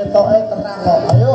ketoke tenang kok. Ayo.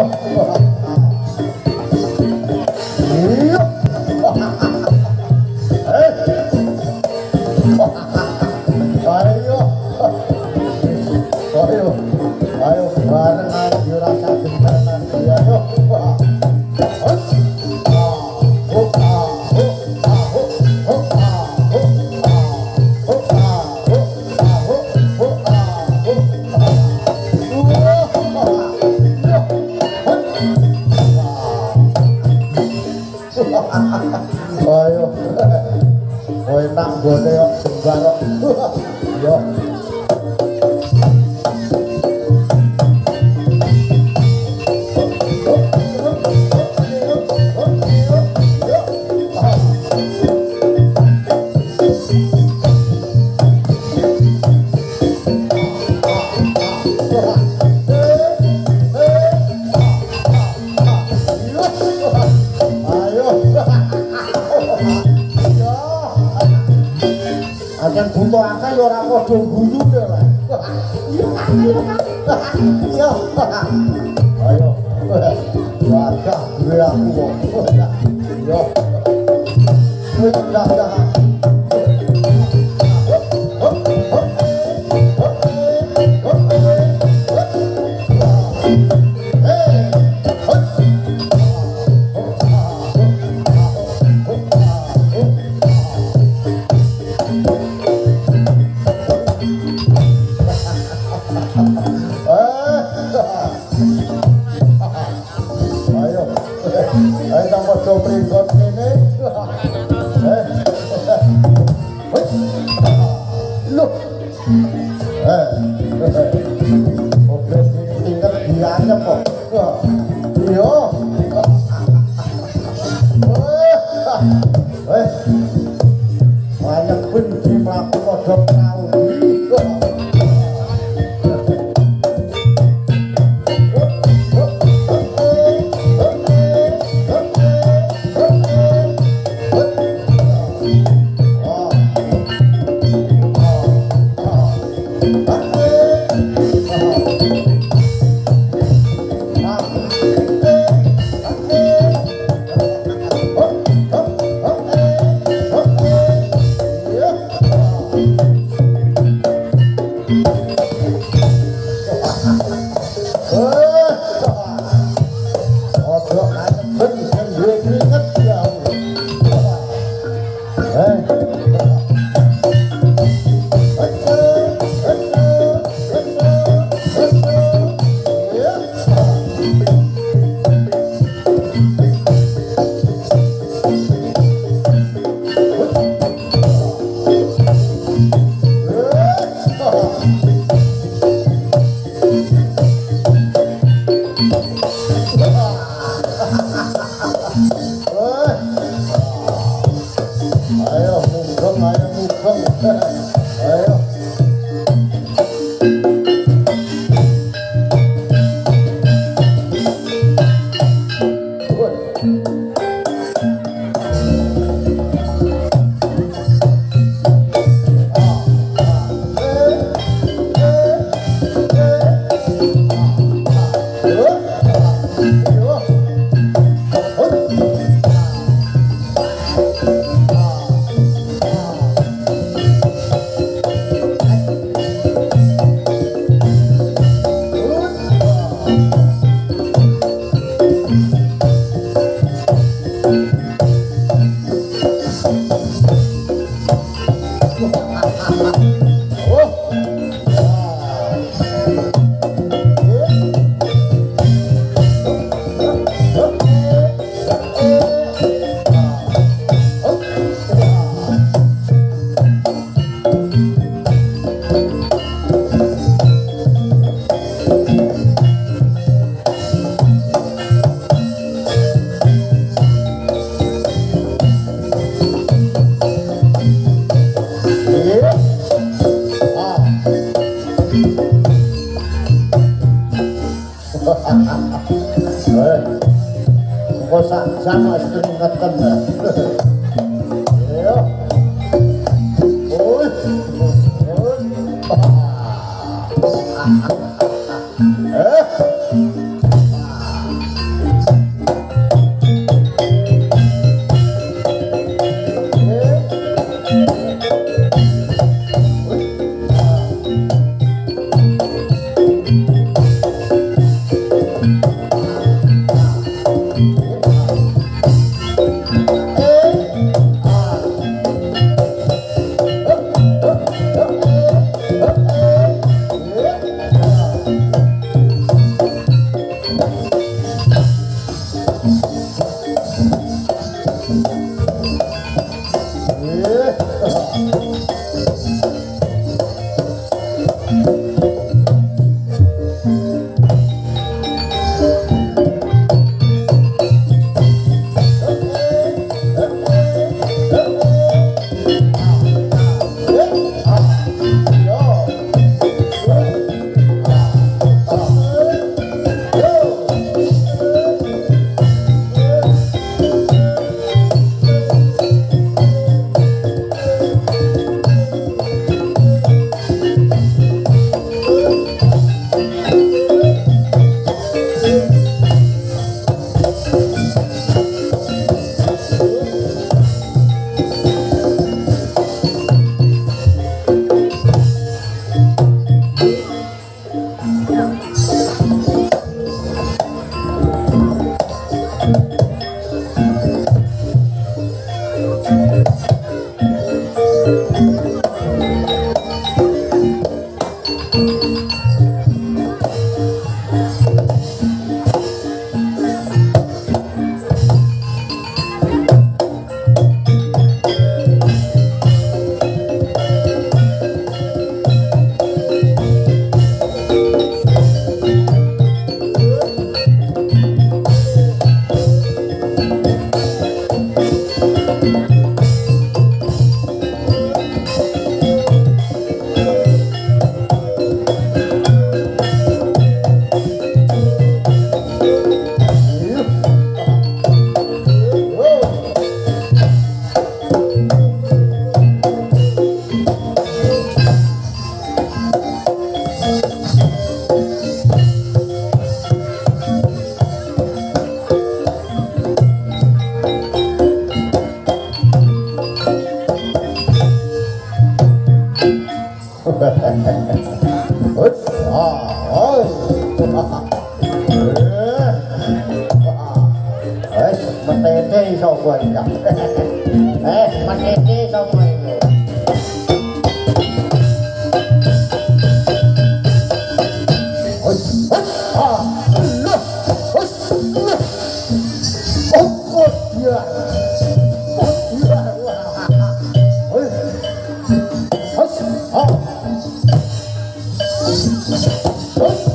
Hoy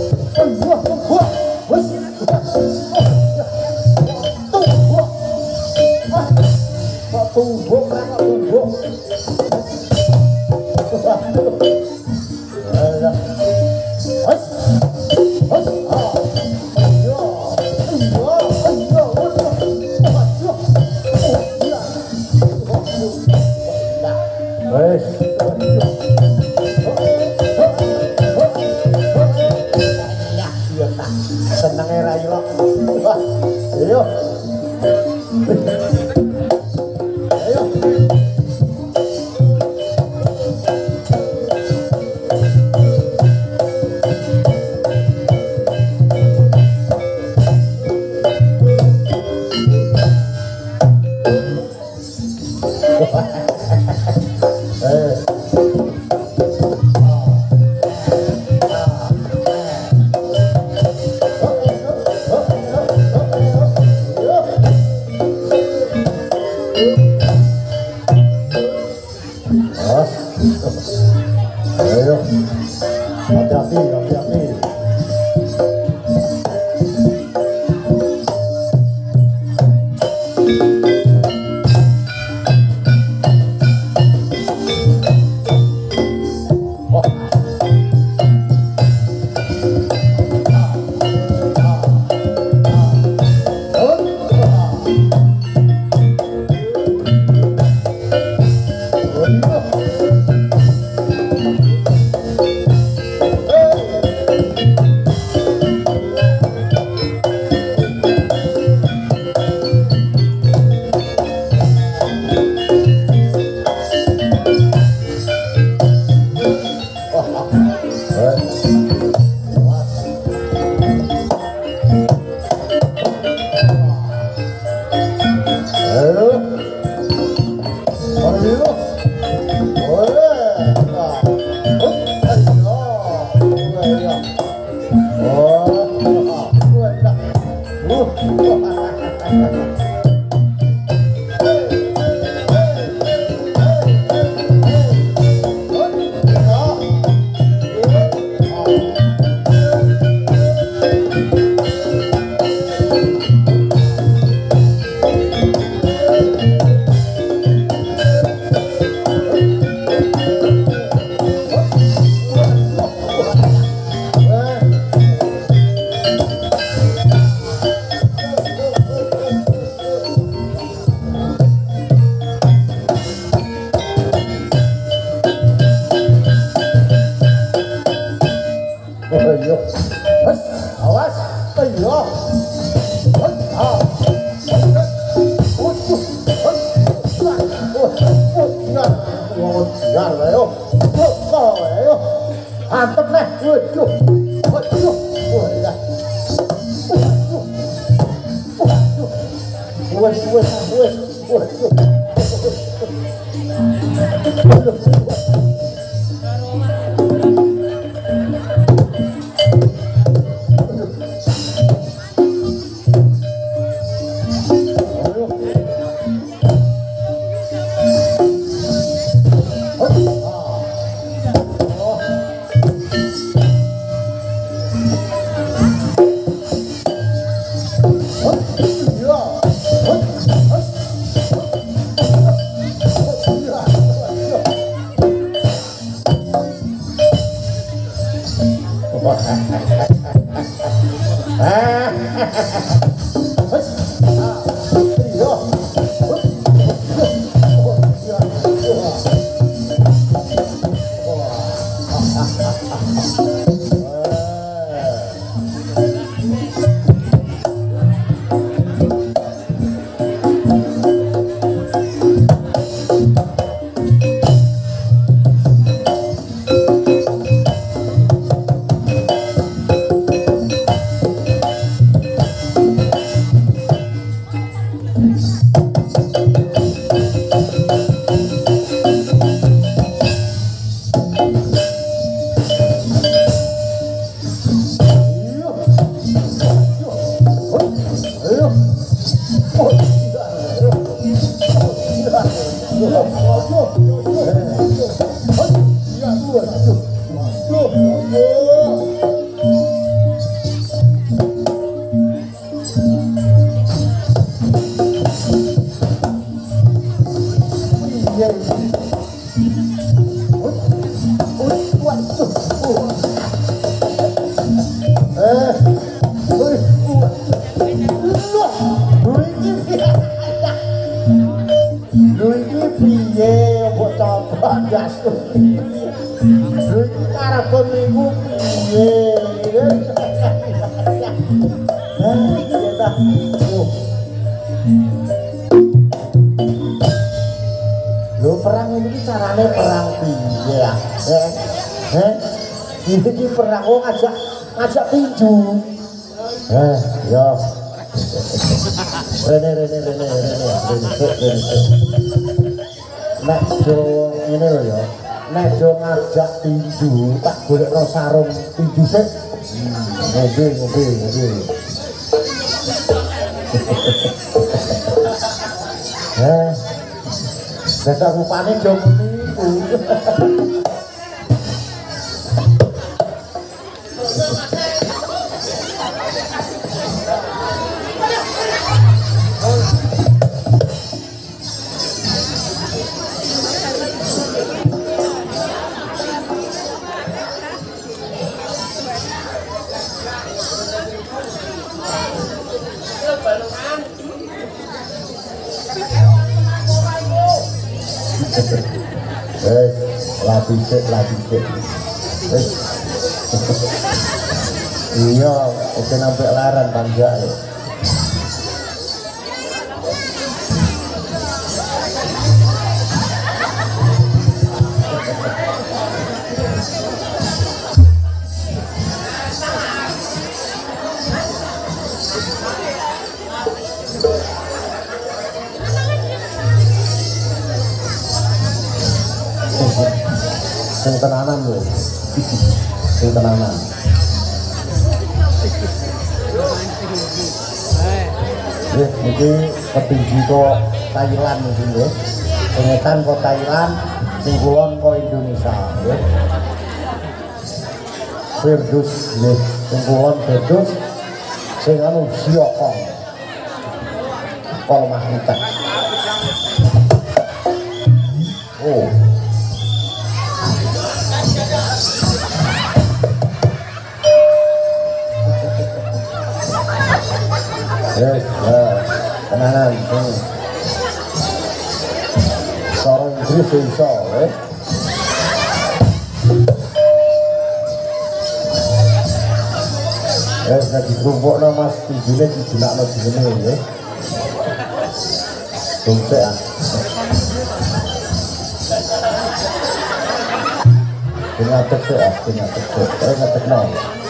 D'ailleurs, interdit, interdit. perang piye eh eh ini di perang oh ngajak ngajak tinju. Eh yo rene rene rene rene nek do ngene lho ya. Nek do ngajak tinju tak golekno sarung tinju sik. Ngombe ngombe ngombe eh Saya tak lupa Thank. Lah wis. Iya oke nampak laran panjang ya tenanan lho. Sing tenanan. Nggih, niki petinggi kok Thailand niki nggih. Pengetan kok Thailand, sing kulon kok Indonesia nggih. Firdus nggih, sing kulon Firdus sing anu Siokong. Kol Mahita. Oh, Yes, uh, tenanan. Hmm. Seorang Inggris iso, eh. Yes, nek dikumpulno Mas tijine dijelakno jenenge ya. Tumpek ah. Kena tek sik ah, kena tek sik. Eh, ngetek no.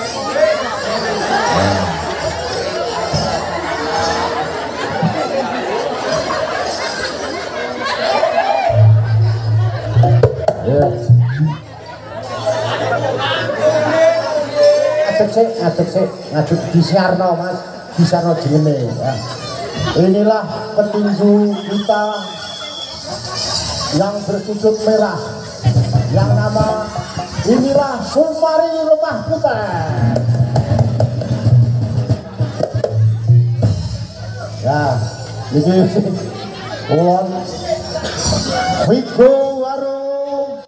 Sik ngadeg sik ngadeg disiarno Mas disiarno jenenge ya. Inilah petinju kita yang bersudut merah yang nama inilah Sumari Rumah Putih. Ya, ini ulon Vigo Warung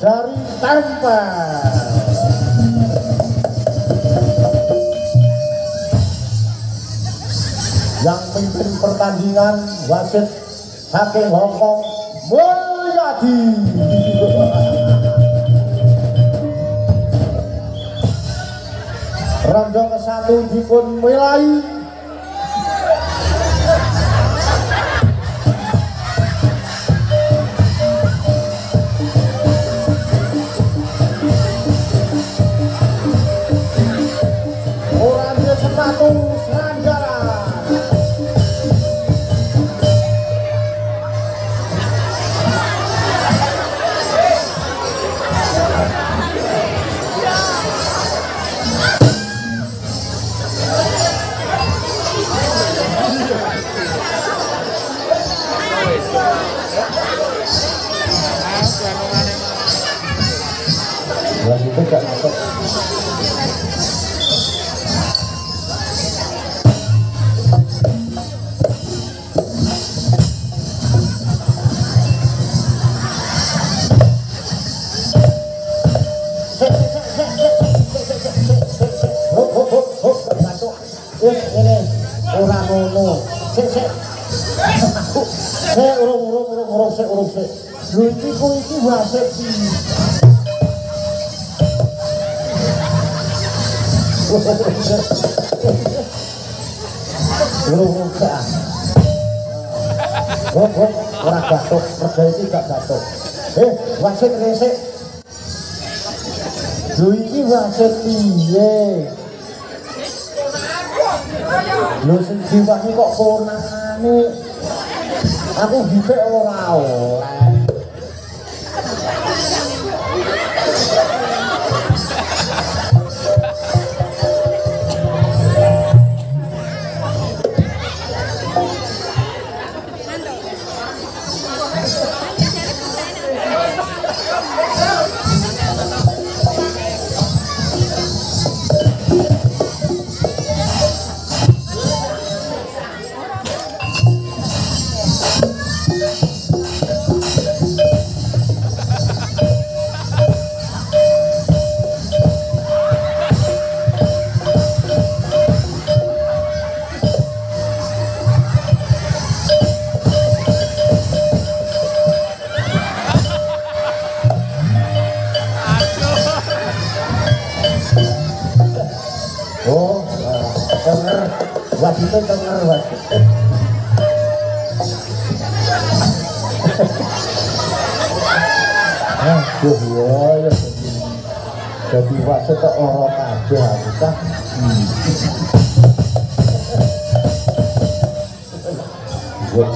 dari Tempel. Yang memimpin pertandingan wasit saking Hongkong Mulyadi Rondo ke satu dipun mulai Wis ngene, ora ngono. Sik, sik. Urung, urung, urung, urung, sik, urung, sik. Lho iki kok iki wasit? Urung, urung, ah. Hop, hop, ora batuk, iki gak batuk. Eh, wasit resik. Lho iki wasit piye? Lho sing diwani kok purnane aku dipek ora ora. itu kan ruas Aduh, ya, ya, jadi wasit ke orang aja, kita. Hmm. Gue